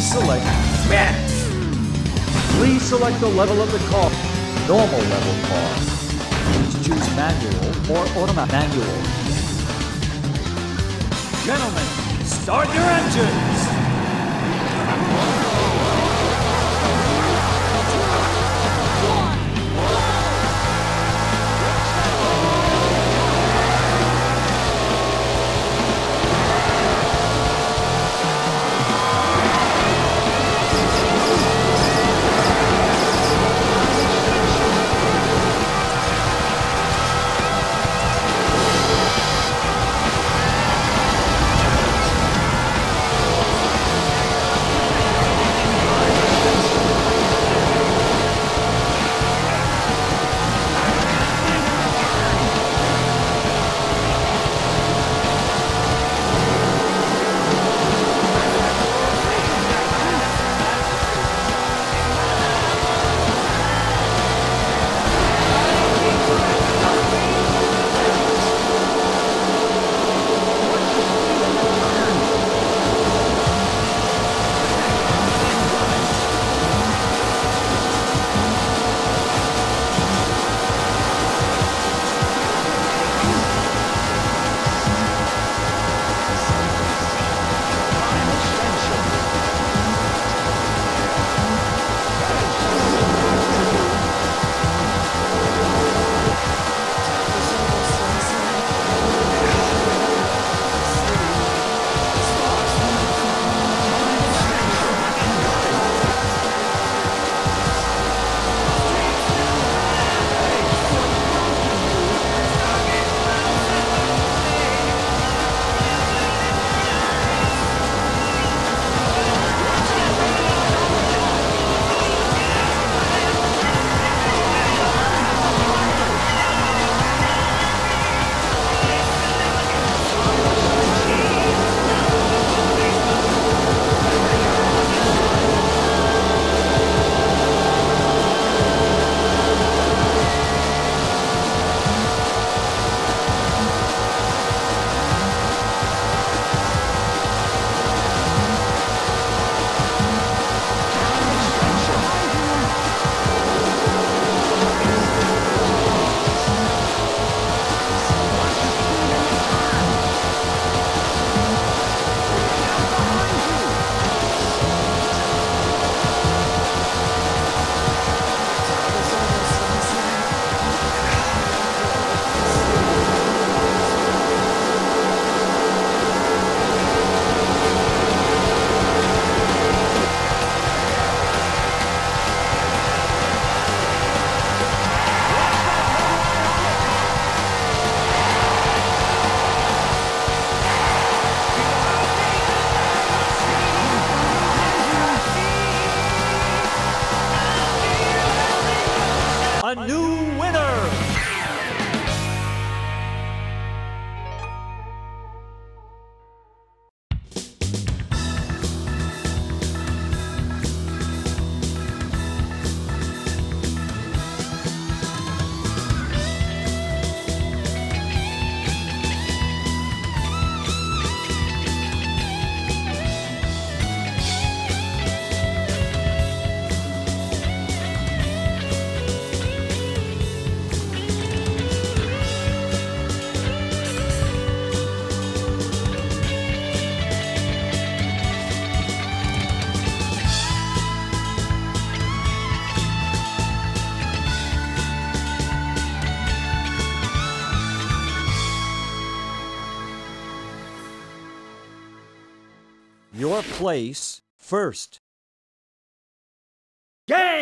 select Max. Please select the level of the car. Normal level car. Please choose manual or automatic manual. Gentlemen, start your engines! A new Your place first. Game!